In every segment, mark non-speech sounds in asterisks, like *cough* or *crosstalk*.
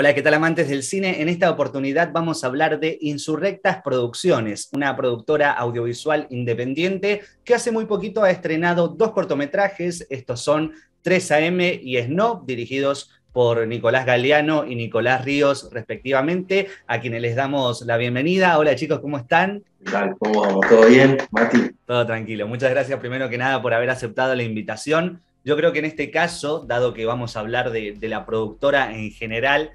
Hola, ¿qué tal amantes del cine? En esta oportunidad vamos a hablar de Insurrectas Producciones, una productora audiovisual independiente que hace muy poquito ha estrenado dos cortometrajes, estos son 3AM y Snob, dirigidos por Nicolás Galeano y Nicolás Ríos respectivamente, a quienes les damos la bienvenida. Hola chicos, ¿cómo están? ¿Qué tal? ¿Cómo vamos? ¿Todo bien, Mati? Todo tranquilo. Muchas gracias primero que nada por haber aceptado la invitación. Yo creo que en este caso, dado que vamos a hablar de, de la productora en general,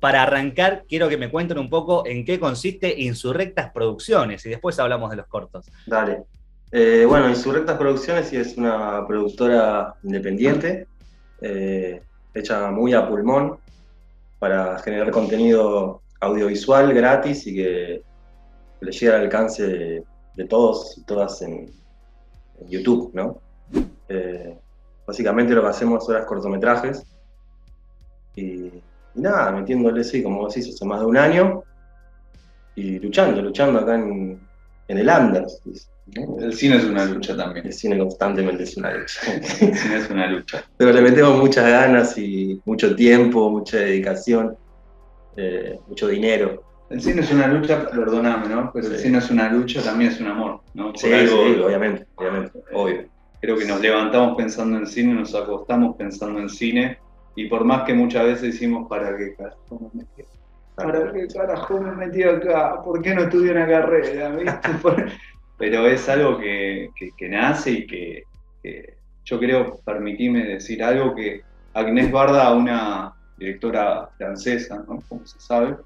para arrancar, quiero que me cuenten un poco en qué consiste Insurrectas Producciones y después hablamos de los cortos. Dale. Eh, bueno, Insurrectas Producciones es una productora independiente, eh, hecha muy a pulmón para generar contenido audiovisual gratis y que le llegue al alcance de, todos y todas en, YouTube, ¿no? Eh, básicamente lo que hacemos son las cortometrajes y y nada, metiéndole, sí, como decís, hace más de un año y luchando, luchando acá en, el Anders. El cine es una lucha también. El cine constantemente es una lucha. El cine es una lucha. *laughs* Pero le metemos muchas ganas y mucho tiempo, mucha dedicación, eh, mucho dinero. El cine es una lucha, perdóname, ¿no? Pero el cine es una lucha, también es un amor, ¿no? sí, obviamente, obviamente, obvio. Creo que nos levantamos pensando en cine, nos acostamos pensando en cine y por más que muchas veces decimos, ¿para qué carajo me metí? ¿Para qué carajo me metí acá? ¿Por qué no estudié una carrera? *laughs* Pero es algo que, nace y que, yo creo, permitirme decir algo que Agnès Barda, una directora francesa, ¿no? como se sabe,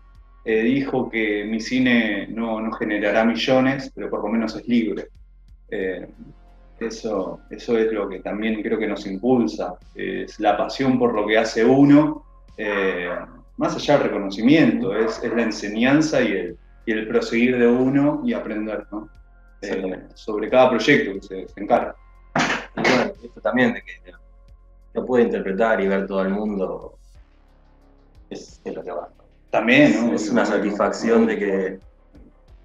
eh, dijo que mi cine no, no, generará millones, pero por lo menos es libre. Eh, eso, eso es lo que también creo que nos impulsa, es la pasión por lo que hace uno, eh, más allá del reconocimiento, es, la enseñanza y el, el, proseguir de uno y aprender eh, sobre cada proyecto que se, encarga. Y bueno, esto también de que lo puede interpretar y ver todo el mundo es, lo que va. También, Es una satisfacción de que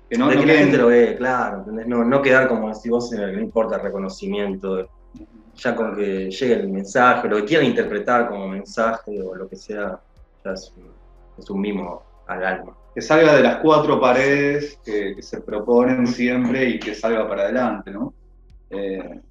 que no, que la gente lo ve, claro, No, no quedar como decís vos en el que no importa el reconocimiento, ya con que llegue el mensaje, lo que quieran interpretar como mensaje o lo que sea, ya es un, mimo al alma. Que salga de las cuatro paredes que, se proponen siempre y que salga para adelante, ¿no? Eh,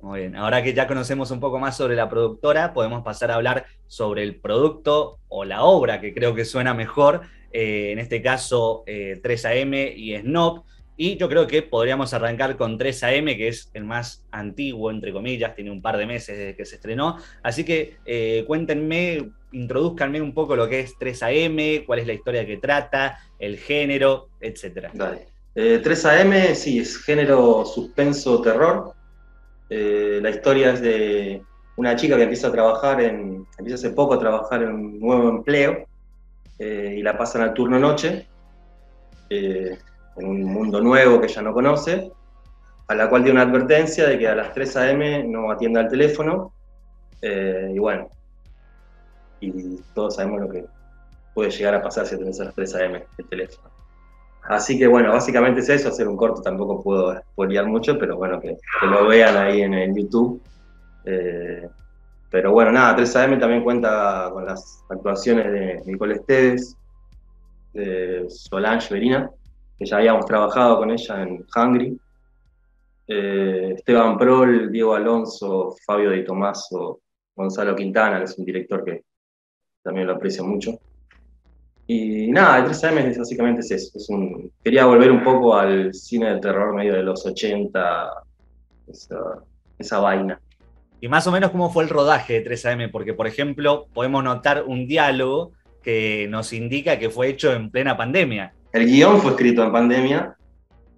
muy bien, ahora que ya conocemos un poco más sobre la productora, podemos pasar a hablar sobre el producto o la obra, que creo que suena mejor, eh, en este caso 3AM eh, y Snob. Y yo creo que podríamos arrancar con 3AM, que es el más antiguo, entre comillas, tiene un par de meses desde que se estrenó. Así que eh, cuéntenme, introduzcanme un poco lo que es 3AM, cuál es la historia que trata, el género, etc. 3AM, sí, es género suspenso terror. la historia es de una chica que empieza a trabajar empieza hace poco a trabajar en un nuevo empleo eh, y la pasan al turno noche, eh, en un mundo nuevo que ella no conoce, a la cual tiene una advertencia de que a las 3 a.m. no atienda el teléfono, eh, y bueno, y todos sabemos lo que puede llegar a pasar si atiendes a las 3 a.m. el teléfono. Así que bueno, básicamente es eso, hacer un corto, tampoco puedo spoilear mucho, pero bueno, que, lo vean ahí en, el YouTube. Pero bueno, nada, 3AM también cuenta con las actuaciones de Nicole Esteves, de Solange Verina, que ya habíamos trabajado con ella en Hungry, eh, Esteban Prol, Diego Alonso, Fabio Di Tomaso, Gonzalo Quintana, que es un director que también lo aprecio mucho. Y nada, el 3AM es, básicamente es eso. Es un, quería volver un poco al cine de terror medio de los 80, esa vaina. Y más o menos cómo fue el rodaje de 3AM, porque por ejemplo podemos notar un diálogo que nos indica que fue hecho en plena pandemia. El guion fue escrito en pandemia.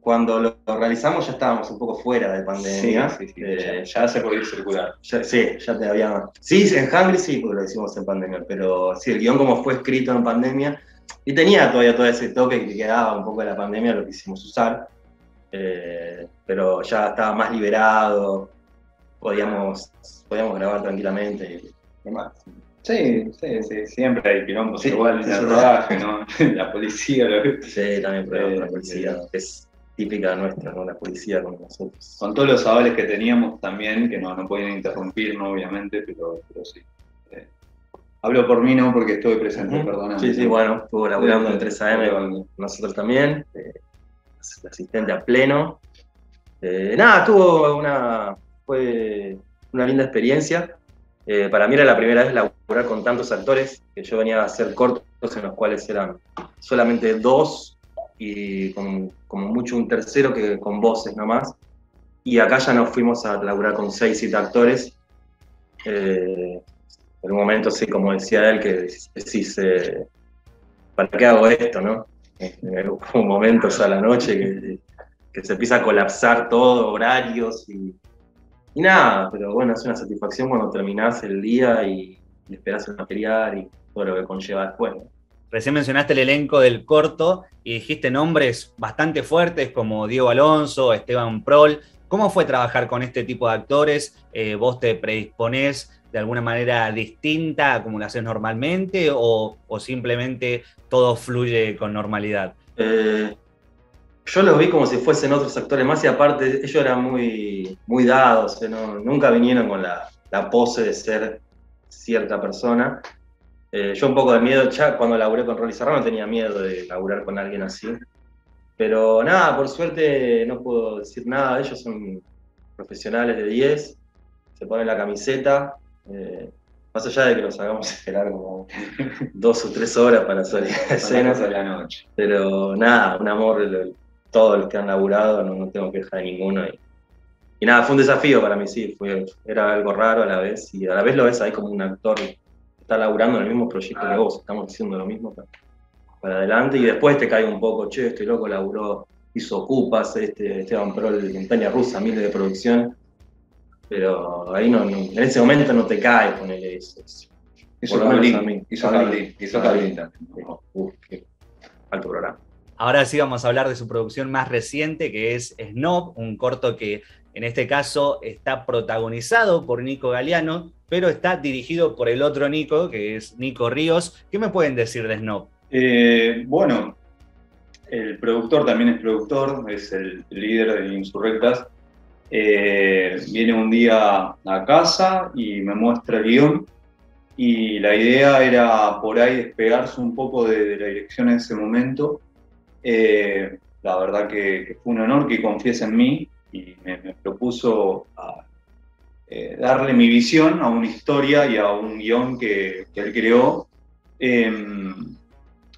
Cuando lo, realizamos ya estábamos un poco fuera de pandemia. Sí, sí, eh, ya, se podía circular. sí, ya te había... Sí, en Hungry sí, porque lo hicimos en pandemia, pero sí, el guion como fue escrito en pandemia, y tenía todavía todo ese toque que quedaba un poco de la pandemia, lo quisimos usar, eh, pero ya estaba más liberado, podíamos, podíamos grabar tranquilamente y demás. Sí, sí, sí, siempre hay quilombos igual en el rodaje, ¿no? *laughs* la policía, lo que... Sí, también pero la policía, es típica nuestra, ¿no? La policía con nosotros. Con todos los avales que teníamos también, que no, no podían interrumpirnos, obviamente, pero, pero sí. Hablo por mí, no porque estoy presente, perdona. Sí, sí, bueno, estuvo laburando en 3AM con nosotros también, eh, asistente a pleno. Eh, nada, tuvo una, fue una linda experiencia. Eh, para mí era la primera vez laburar con tantos actores, que yo venía a hacer cortos en los cuales eran solamente dos y con, como mucho un tercero que con voces nomás. Y acá ya nos fuimos a laburar con seis, siete actores. Eh, en un momento, sí, como decía él, que decís, eh, ¿para qué hago esto, no? un momento ya a la noche que, que, se empieza a colapsar todo, horarios y, y, nada, pero bueno, es una satisfacción cuando terminás el día y, y esperás el material y todo lo que conlleva después. Recién mencionaste el elenco del corto y dijiste nombres bastante fuertes como Diego Alonso, Esteban Prol. ¿Cómo fue trabajar con este tipo de actores? Eh, ¿Vos te predisponés de alguna manera distinta a como lo haces normalmente o, simplemente todo fluye con normalidad? Eh, yo los vi como si fuesen otros actores más y aparte ellos eran muy, muy dados, nunca vinieron con la, la pose de ser cierta persona. Eh, yo un poco de miedo, ya cuando laburé con Rolly Serrano tenía miedo de laburar con alguien así. Pero nada, por suerte no puedo decir nada, ellos son profesionales de 10, se ponen la camiseta, eh, más allá de que los hagamos *laughs* esperar como dos o tres horas para salir a escena. de la noche. Pero nada, un amor, todos los que han laburado, no, tengo queja de ninguno. Y, y, nada, fue un desafío para mí, sí, fue, era algo raro a la vez, y a la vez lo ves ahí como un actor está laburando en el mismo proyecto que vos, estamos haciendo lo mismo para, adelante y después te cae un poco, che, este loco laburó, hizo Ocupas, este, Esteban Prol, montaña rusa, miles de producción, pero ahí no, en ese momento no te cae ponerle eso. Hizo Cablín, hizo Cablín, hizo qué alto programa. Ahora sí vamos a hablar de su producción más reciente, que es Snob, un corto que en este caso está protagonizado por Nico Galeano, pero está dirigido por el otro Nico, que es Nico Ríos. ¿Qué me pueden decir de Snob? Eh, bueno, el productor también es productor, es el líder de Insurrectas. Eh, viene un día a casa y me muestra el guion. Y la idea era por ahí despegarse un poco de, la dirección en ese momento. Eh, la verdad que, fue un honor que confiese en mí y me, me propuso a, eh, darle mi visión a una historia y a un guion que, él creó. Em,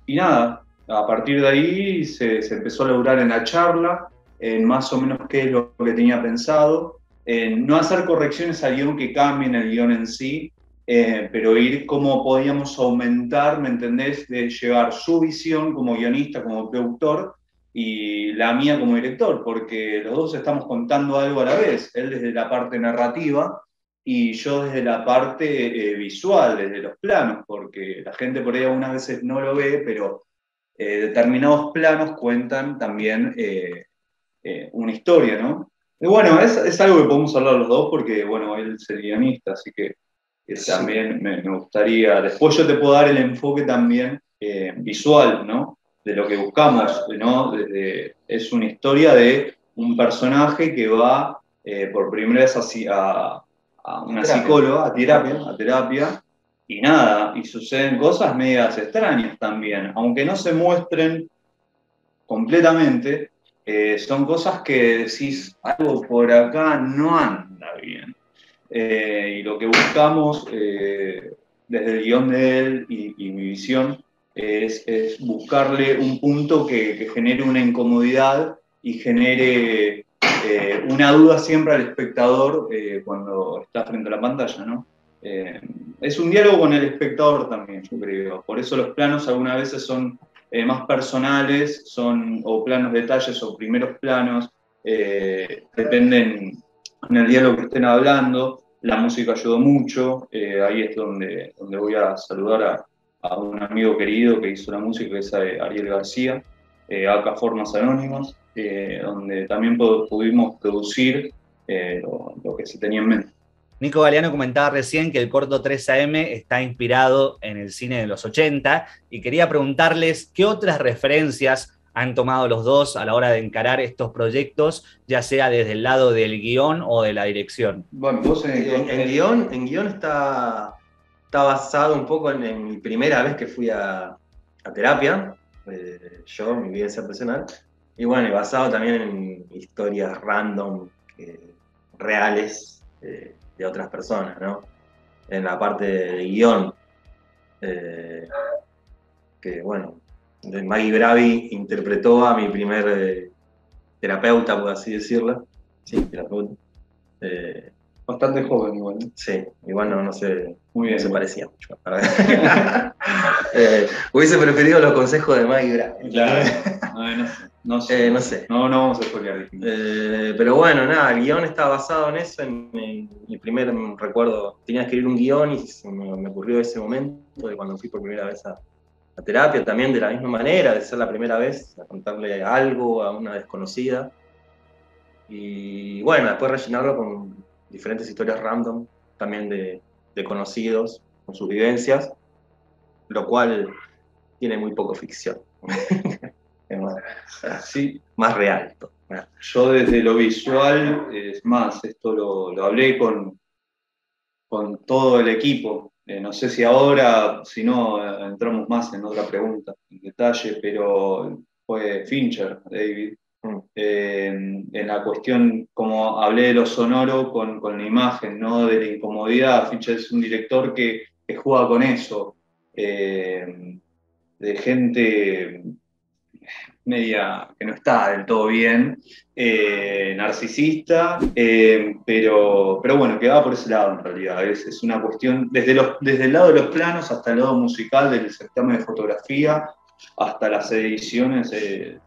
y nada, a partir de ahí se, empezó a lograr en la charla, en más o menos qué es lo que tenía pensado, en no hacer correcciones al guion que cambien el guion en sí, eh, pero ir cómo podíamos aumentar, ¿me entendés?, de llevar su visión como guionista, como productor, y la mía como director, porque los dos estamos contando algo a la vez, él desde la parte narrativa y yo desde la parte eh, visual, desde los planos, porque la gente por ahí algunas veces no lo ve, pero eh, determinados planos cuentan también eh, una historia, ¿no? Bueno, es, es, algo que podemos hablar los dos porque, bueno, él es el guionista, así que, también me, me, gustaría, después yo te puedo dar el enfoque también visual, ¿no? de lo que buscamos, ¿no? es una historia de un personaje que va eh, por primera vez a, a, una psicóloga, a terapia, a terapia, y nada, y suceden cosas medias extrañas también, aunque no se muestren completamente, eh, son cosas que decís, algo por acá no anda bien. Eh, y lo que buscamos desde el guion de él y mi visión es, buscarle un punto que, genere una incomodidad y genere eh, una duda siempre al espectador eh, cuando está frente a la pantalla, ¿no? Eh, es un diálogo con el espectador también, yo creo. Por eso los planos algunas veces son más personales, son o planos detalles o primeros planos, dependen en el diálogo que estén hablando. La música ayudó mucho, ahí es donde, donde voy a saludar a, un amigo querido que hizo la música, que es eh, Ariel García, eh, Formas Anónimas, eh, donde también pudimos producir lo, que se tenía en mente. Nico Galeano comentaba recién que el corto 3AM está inspirado en el cine de los 80 y quería preguntarles qué otras referencias han tomado los dos a la hora de encarar estos proyectos, ya sea desde el lado del guion o de la dirección. Bueno, vos en, guion, en guion está está basado un poco en, mi primera vez que fui a, terapia, eh, yo, mi vivencia personal, y bueno, y basado también en historias random, reales eh, de otras personas, ¿no? En la parte de guion, eh, que bueno, Maggie Bravi interpretó a mi primer terapeuta, por así decirlo, sí, terapeuta. Bastante joven igual. Sí, igual no, no sé, Muy bien, se parecía mucho. *laughs* eh, hubiese preferido los consejos de Maggie Claro, no, sé. No sé. Eh, no, sé. no, no vamos a spoilear. Eh, pero bueno, nada, el guion está basado en eso. En, mi primer recuerdo, tenía que escribir un guion y se me, ocurrió ese momento de cuando fui por primera vez a, a terapia, también de la misma manera, de ser la primera vez a contarle algo a una desconocida. Y bueno, después rellenarlo con diferentes historias random, también de, conocidos, con sus vivencias, lo cual tiene muy poco ficción. *laughs* sí. más real. Yo desde lo visual, es más, esto lo, hablé con, con todo el equipo. Eh, no sé si ahora, si no, entramos más en otra pregunta, en detalle, pero fue Fincher, David, eh, en la cuestión, como hablé de lo sonoro con, la imagen, ¿no? de la incomodidad. Fincher es un director que, juega con eso, eh, de gente media que no está del todo bien, eh, narcisista, pero, pero bueno, que va por ese lado en realidad. Es, es una cuestión, desde, los, desde el lado de los planos hasta el lado musical del certamen de fotografía, hasta las ediciones de,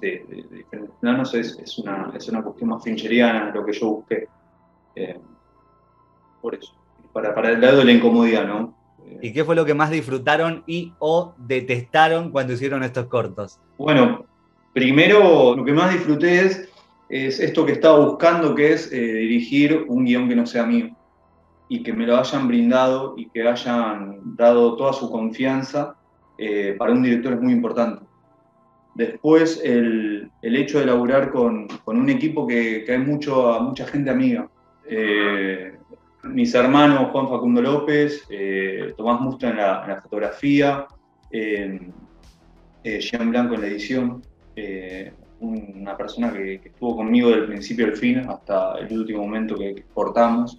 diferentes planos es, es, una, es una cuestión más fincheriana lo que yo busqué. Eh, por eso, para, para el lado de la incomodidad, ¿no? ¿Y qué fue lo que más disfrutaron y o detestaron cuando hicieron estos cortos? Bueno, primero lo que más disfruté es, es esto que estaba buscando, que es eh, dirigir un guion que no sea mío y que me lo hayan brindado y que hayan dado toda su confianza eh, para un director es muy importante. Después, el, hecho de laburar con, un equipo que, hay mucho, mucha gente amiga. Eh, mis hermanos Juan Facundo López, eh, Tomás Musta en la, fotografía, eh, Jean Blanco en la edición, una persona que, estuvo conmigo del principio al fin, hasta el último momento que, cortamos.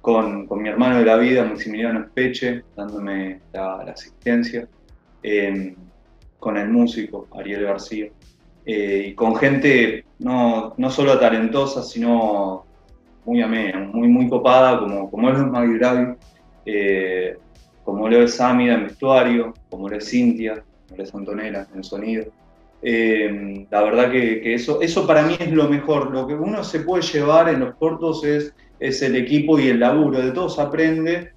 Con, mi hermano de la vida, Maximiliano Espeche, dándome la, asistencia con el músico Ariel García, eh, y con gente no, no, solo talentosa, sino muy amena, muy, muy copada, como, como es Maggie Gravi, eh, como lo es Samida en vestuario, como lo es Cintia, como lo es Antonella en sonido. Eh, la verdad que, eso, eso para mí es lo mejor. Lo que uno se puede llevar en los cortos es, es el equipo y el laburo. De todos aprende,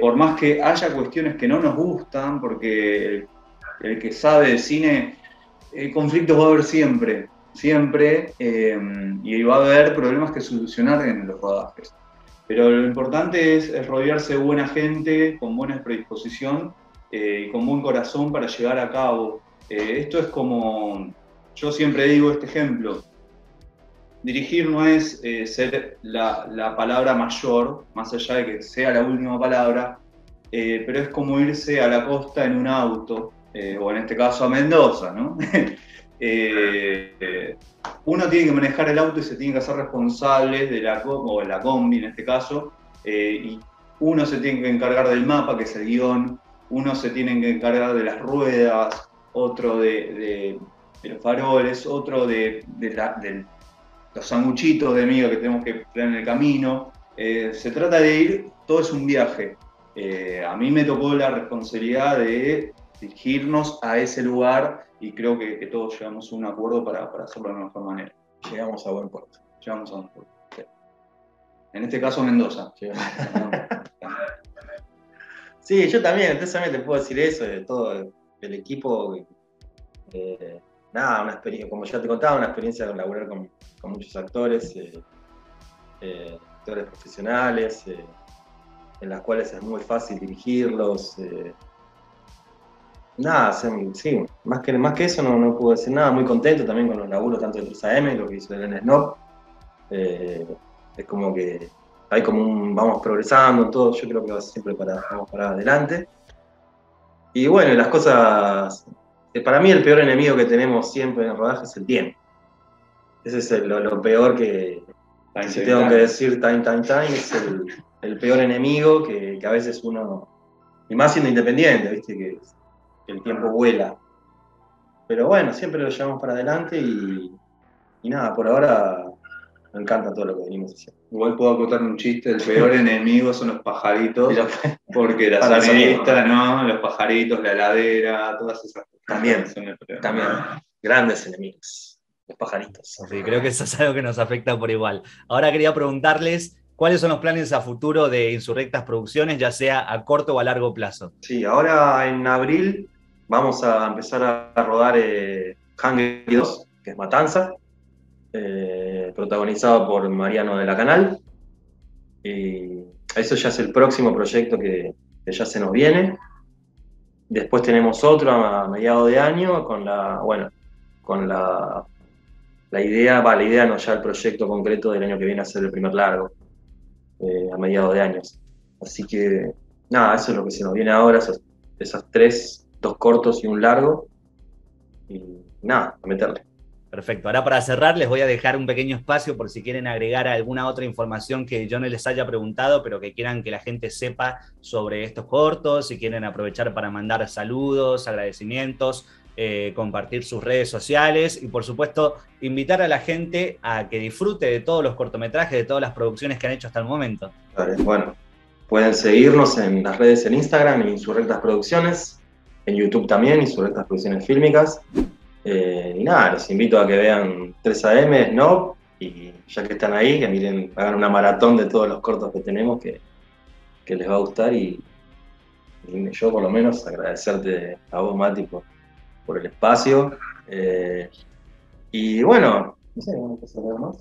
por más que haya cuestiones que no nos gustan, porque el que sabe de cine, eh, conflictos va a haber siempre, siempre, eh, y va a haber problemas que solucionar en los rodajes. Pero lo importante es, rodearse de buena gente, con buena predisposición eh, y con buen corazón para llegar a cabo. esto es como, yo siempre digo este ejemplo, dirigir no es ser la, la, palabra mayor, más allá de que sea la última palabra, pero es como irse a la costa en un auto eh, o en este caso a Mendoza, ¿no? *laughs* Eh, uno tiene que manejar el auto y se tiene que hacer responsable de la, o la combi en este caso, eh, y uno se tiene que encargar del mapa, que es el guion, uno se tiene que encargar de las ruedas, otro de, los faroles, otro de, los sanguchitos de miga que tenemos que traer en el camino. se trata de ir, todo es un viaje. a mí me tocó la responsabilidad de dirigirnos a ese lugar y creo que, todos llegamos a un acuerdo para, hacerlo de la mejor manera. Llegamos a buen puerto. Llegamos a buen puerto. En este caso, Mendoza. Sí, *laughs* yo también, entonces te puedo decir eso, de todo el equipo. Eh, nada, una experiencia, como ya te contaba, una experiencia de laburar con, muchos actores, eh, eh, actores profesionales, en las cuales es muy fácil dirigirlos Nada, sí, más que, más que eso no, no puedo decir nada. Muy contento también con los laburos tanto de 3AM, lo que hizo Elena Snob. Eh, es como que hay como un, vamos progresando, todo, yo creo que va siempre para, vamos para adelante. Y bueno, las cosas, eh, para mí el peor enemigo que tenemos siempre en el rodaje es el tiempo. Ese es lo, peor que, si tengo que decir time, time, time, es el, peor enemigo que, a veces uno, y más siendo independiente, viste, que, el tiempo vuela. Pero bueno, siempre lo llevamos para adelante y, y nada, por ahora me encanta todo lo que venimos haciendo. Igual puedo acotar un chiste, el peor *laughs* enemigo son los pajaritos, porque la *laughs* sonista, ¿no? Los pajaritos, la heladera, todas esas cosas. También, también, grandes enemigos, los pajaritos. Sí, creo que eso es algo que nos afecta por igual. Ahora quería preguntarles cuáles son los planes a futuro de Insurrectas Producciones, ya sea a corto o a largo plazo. Sí, ahora en abril vamos a empezar a rodar eh, 2, que es Matanza, eh, protagonizado por Mariano de la Canal. Y eso ya es el próximo proyecto que, ya se nos viene. Después tenemos otro a mediados de año con la, bueno, con la, la idea, va, la idea no, ya el proyecto concreto del año que viene a ser el primer largo, eh, a mediados de años. Así que, nada, eso es lo que se nos viene ahora, esas tres, dos cortos y un largo. Y nada, a meterle. Perfecto. Ahora para cerrar les voy a dejar un pequeño espacio por si quieren agregar alguna otra información que yo no les haya preguntado, pero que quieran que la gente sepa sobre estos cortos, si quieren aprovechar para mandar saludos, agradecimientos, eh, compartir sus redes sociales y por supuesto invitar a la gente a que disfrute de todos los cortometrajes, de todas las producciones que han hecho hasta el momento. bueno, pueden seguirnos en las redes en Instagram, en Insurrectas Producciones, en YouTube también, Insurrectas Producciones Fílmicas. Eh, y nada, los invito a que vean 3AM, ¿no? Y ya que están ahí, que miren, hagan una maratón de todos los cortos que tenemos que, les va a gustar. Y, yo, por lo menos, agradecerte a vos, Mati, por, el espacio. Eh, y bueno, no sé, ¿vamos?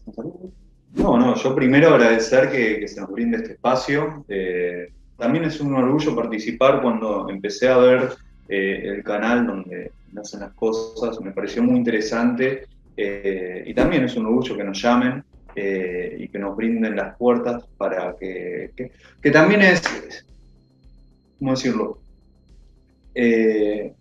No, no, yo primero agradecer que, se nos brinde este espacio. Eh, también es un orgullo participar cuando empecé a ver el canal donde hacen las cosas, me pareció muy interesante eh, y también es un orgullo que nos llamen eh, y que nos brinden las puertas para que, que, también es, ¿cómo decirlo? Eh,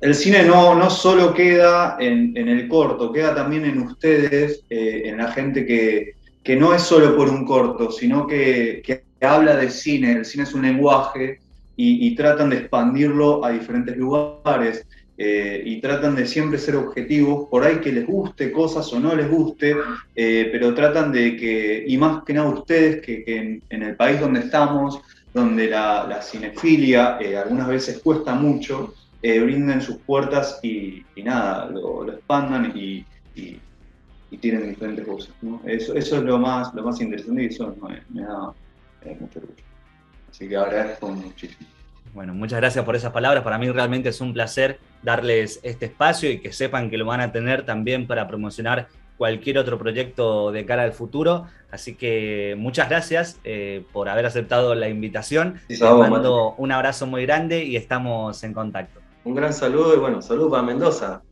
el cine no, no solo queda en, el corto, queda también en ustedes, en la gente que, que, no es solo por un corto, sino que, que habla de cine, el cine es un lenguaje y, tratan de expandirlo a diferentes lugares eh, y tratan de siempre ser objetivos, por ahí que les guste cosas o no les guste, eh, pero tratan de que, y más que nada ustedes, que, en, el país donde estamos, donde la, cinefilia eh, algunas veces cuesta mucho, brinden sus puertas y, nada, lo, expandan y, tienen diferentes cosas. Eso, eso es lo más, lo más interesante y eso me, da mucho orgullo. Así que agradezco muchísimo. Bueno, muchas gracias por esas palabras. Para mí realmente es un placer darles este espacio y que sepan que lo van a tener también para promocionar cualquier otro proyecto de cara al futuro. Así que muchas gracias eh, por haber aceptado la invitación. Les mando un abrazo muy grande y estamos en contacto. Un gran saludo y bueno, saludos para Mendoza.